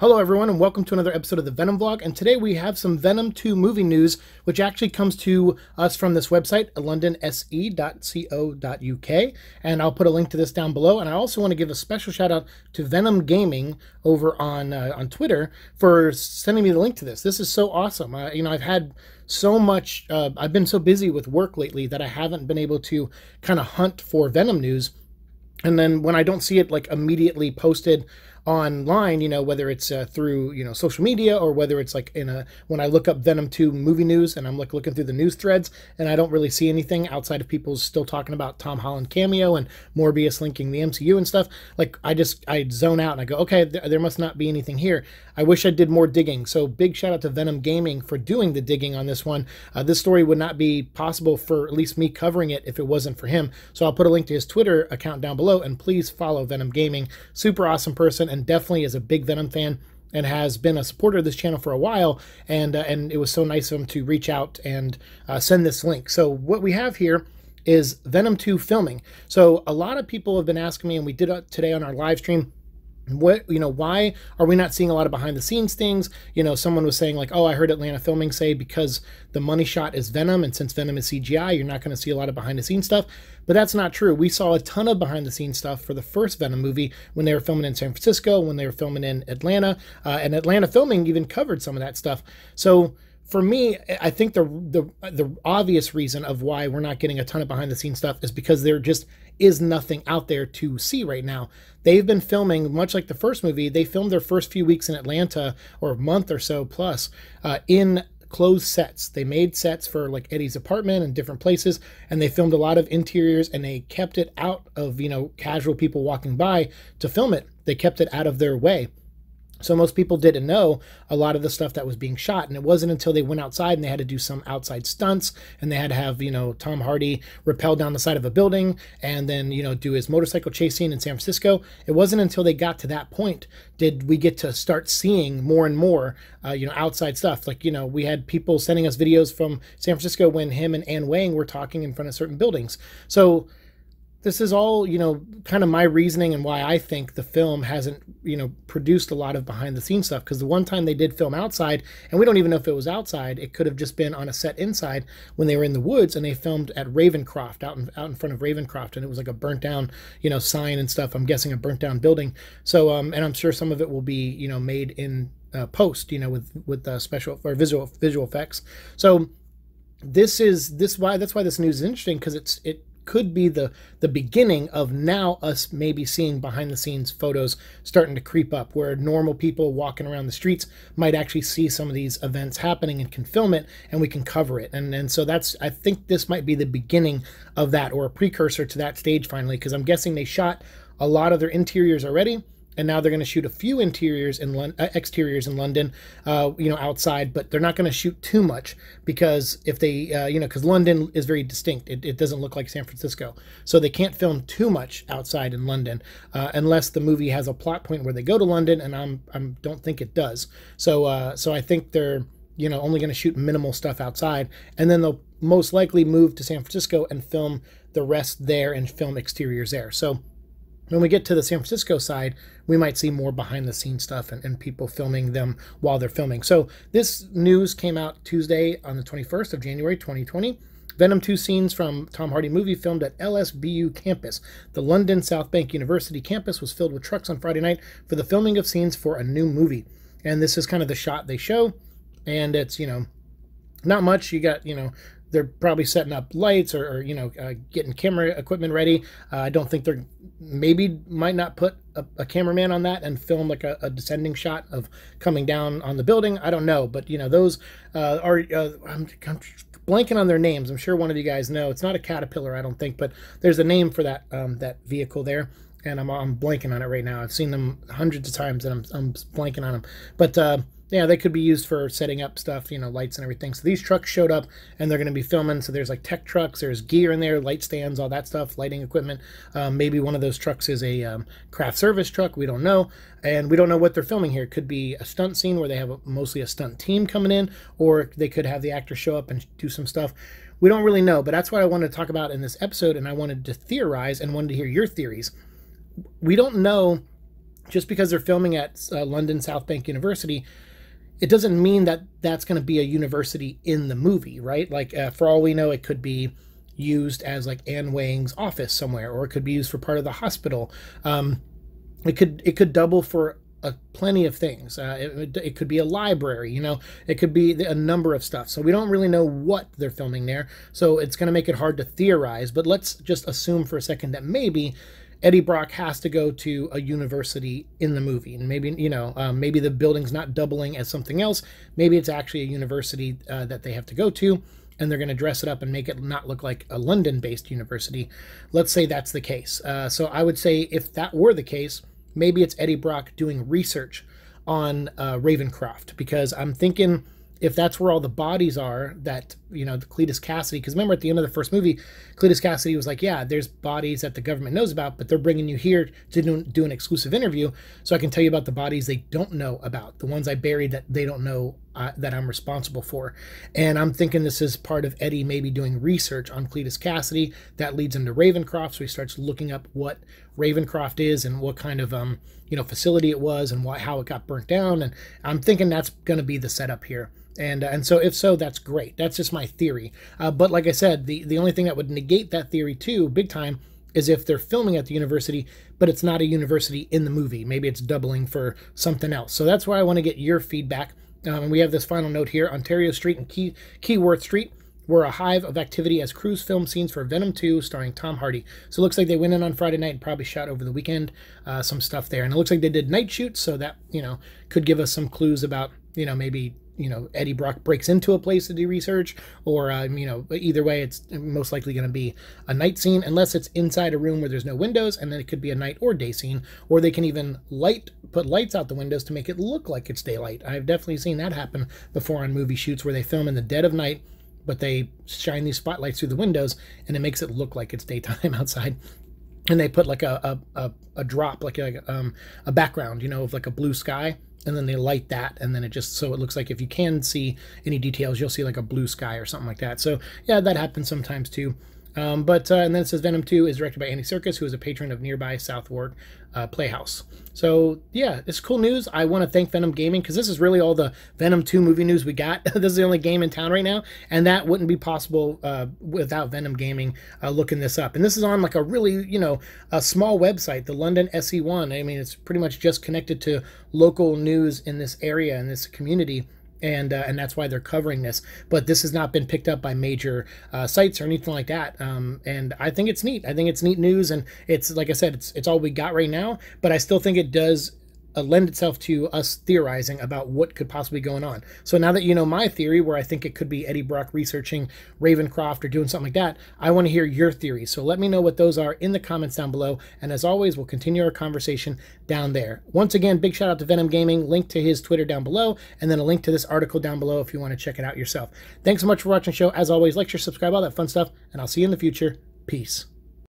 Hello, everyone, and welcome to another episode of the Venom Vlog. And today we have some Venom 2 movie news, which actually comes to us from this website, londonse.co.uk. And I'll put a link to this down below. And I also want to give a special shout out to Venom Gaming over on uh, on Twitter for sending me the link to this. This is so awesome. Uh, you know, I've had so much, uh, I've been so busy with work lately that I haven't been able to kind of hunt for Venom news. And then when I don't see it like immediately posted online, you know, whether it's uh, through, you know, social media or whether it's like in a, when I look up Venom 2 movie news and I'm like looking through the news threads and I don't really see anything outside of people still talking about Tom Holland cameo and Morbius linking the MCU and stuff. Like I just, I zone out and I go, okay, th- there must not be anything here. I wish I did more digging. So big shout out to Venom Gaming for doing the digging on this one. Uh, this story would not be possible for at least me covering it if it wasn't for him. So I'll put a link to his Twitter account down below and please follow Venom Gaming. Super awesome person and and definitely is a big Venom fan and has been a supporter of this channel for a while. And uh, and it was so nice of him to reach out and uh, send this link. So what we have here is Venom 2 filming. So a lot of people have been asking me, and we did it today on our live stream what you know why are we not seeing a lot of behind the scenes things? You know someone was saying like oh i heard atlanta filming say because the money shot is venom and since venom is cgi you're not going to see a lot of behind the scenes stuff. But that's not true. We saw a ton of behind the scenes stuff for the first venom movie when they were filming in san francisco when they were filming in atlanta uh, and atlanta filming even covered some of that stuff. So for me, I think the the the obvious reason of why we're not getting a ton of behind the scenes stuff is because there just is nothing out there to see right now. They've been filming much like the first movie. They filmed their first few weeks in Atlanta or a month or so plus uh, in closed sets. They made sets for like Eddie's apartment and different places, and they filmed a lot of interiors and they kept it out of you know casual people walking by to film it. They kept it out of their way. So most people didn't know a lot of the stuff that was being shot, and it wasn't until they went outside and they had to do some outside stunts, and they had to have you know Tom Hardy rappel down the side of a building, and then you know do his motorcycle chase scene in San Francisco. It wasn't until they got to that point did we get to start seeing more and more uh, you know outside stuff. Like you know we had people sending us videos from San Francisco when him and Anne Weying were talking in front of certain buildings. So this is all you know kind of my reasoning and why i think the film hasn't you know produced a lot of behind the scenes stuff. Because the one time they did film outside and we don't even know if it was outside it could have just been on a set inside when they were in the woods and they filmed at ravencroft out in, out in front of ravencroft and it was like a burnt down you know sign and stuff i'm guessing a burnt down building. So um and i'm sure some of it will be you know made in uh, post you know with with uh, special or visual visual effects. So this is this why that's why this news is interesting because it's it could be the the beginning of now us maybe seeing behind the scenes photos starting to creep up where normal people walking around the streets might actually see some of these events happening and can film it and we can cover it. And and so that's i think this might be the beginning of that or a precursor to that stage finally because i'm guessing they shot a lot of their interiors already and now they're going to shoot a few interiors in Lon- uh, exteriors in London, uh, you know, outside, but they're not going to shoot too much because if they, uh, you know, because London is very distinct, it, it, doesn't look like San Francisco, so they can't film too much outside in London uh, unless the movie has a plot point where they go to London, and I'm I don't think it does. So uh, so I think they're you know only going to shoot minimal stuff outside, and then they'll most likely move to San Francisco and film the rest there and film exteriors there. So when we get to the San Francisco side, we might see more behind the scenes stuff and, and, people filming them while they're filming. So this news came out Tuesday on the 21st of January 2020. Venom 2 scenes from Tom Hardy movie filmed at LSBU campus. The London South Bank University campus was filled with trucks on Friday night for the filming of scenes for a new movie. And this is kind of the shot they show. And it's, you know, not much. You got, you know, they're probably setting up lights or, or you know uh, getting camera equipment ready. Uh, I don't think they're maybe might not put a, a cameraman on that and film like a, a, descending shot of coming down on the building. I don't know, but you know those uh, are uh, I'm, I'm, blanking on their names. I'm sure one of you guys know. It's not a caterpillar, I don't think, but there's a name for that um, that vehicle there. And I'm, I'm blanking on it right now. I've seen them hundreds of times, and I'm, I'm blanking on them. But uh, yeah, they could be used for setting up stuff, you know, lights and everything. So these trucks showed up and they're going to be filming. So there's like tech trucks, there's gear in there, light stands, all that stuff, lighting equipment. Um, maybe one of those trucks is a um, craft service truck. We don't know. And we don't know what they're filming here. It could be a stunt scene where they have a, mostly a stunt team coming in, or they could have the actor show up and do some stuff. We don't really know, but that's what I wanted to talk about in this episode. And I wanted to theorize and wanted to hear your theories. We don't know just because they're filming at uh, London South Bank University, it doesn't mean that that's going to be a university in the movie, right? Like, uh, for all we know, it could be used as like Anne Weying's office somewhere, or it could be used for part of the hospital. Um, it could it could double for a, plenty of things. Uh, it, it, could be a library, you know, it could be a number of stuff. So we don't really know what they're filming there. So it's going to make it hard to theorize. But let's just assume for a second that maybe Eddie Brock has to go to a university in the movie, and maybe you know, um, maybe the building's not doubling as something else. Maybe it's actually a university uh, that they have to go to, and they're going to dress it up and make it not look like a London-based university. Let's say that's the case. Uh, so I would say if that were the case, maybe it's Eddie Brock doing research on uh, Ravencroft because I'm thinking if that's where all the bodies are that you know the Cletus Kasady. because remember at the end of the first movie Cletus Kasady was like yeah there's bodies that the government knows about but they're bringing you here to do, do an exclusive interview so I can tell you about the bodies they don't know about the ones I buried that they don't know uh, that I'm responsible for and I'm thinking this is part of Eddie maybe doing research on Cletus Kasady that leads him to Ravencroft so he starts looking up what Ravencroft is and what kind of um you know facility it was and why how it got burnt down and I'm thinking that's going to be the setup here and uh, and so if so, that's great. That's just my theory. Uh, but like I said, the the only thing that would negate that theory too, big time, is if they're filming at the university, but it's not a university in the movie. Maybe it's doubling for something else. So that's where I want to get your feedback. Um, and we have this final note here: Ontario Street and Key Keyworth Street were a hive of activity as crews filmed scenes for Venom 2 starring Tom Hardy. So it looks like they went in on Friday night and probably shot over the weekend uh, some stuff there. And it looks like they did night shoots, so that, you know, could give us some clues about, you know, maybe you know Eddie Brock breaks into a place to do research, or um, you know either way, it's most likely going to be a night scene, unless it's inside a room where there's no windows, and then it could be a night or day scene, or they can even light put lights out the windows to make it look like it's daylight. I've definitely seen that happen before on movie shoots where they film in the dead of night, but they shine these spotlights through the windows, and it makes it look like it's daytime outside and they put like a a, a, a drop like a um, a background you know of like a blue sky and then they light that and then it just so it looks like if you can see any details you'll see like a blue sky or something like that. So yeah that happens sometimes too um, but uh, and then it says Venom 2 is directed by Andy Serkis, who is a patron of nearby Southwark uh, Playhouse. So yeah, it's cool news. I want to thank Venom Gaming because this is really all the Venom 2 movie news we got. this is the only game in town right now, and that wouldn't be possible uh, without Venom Gaming uh, looking this up. And this is on like a really you know a small website, the London SE1. I mean, it's pretty much just connected to local news in this area in this community and uh, and that's why they're covering this. But this has not been picked up by major uh, sites or anything like that. Um, and I think it's neat. I think it's neat news, and it's like I said, it's it's all we got right now. But I still think it does uh, lend itself to us theorizing about what could possibly going on. So now that you know my theory, where I think it could be Eddie Brock researching Ravencroft or doing something like that, I want to hear your theories. So let me know what those are in the comments down below. And as always, we'll continue our conversation down there. Once again, big shout out to Venom Gaming. Link to his Twitter down below, and then a link to this article down below if you want to check it out yourself. Thanks so much for watching the show. As always, like, share, subscribe, all that fun stuff, and I'll see you in the future. Peace.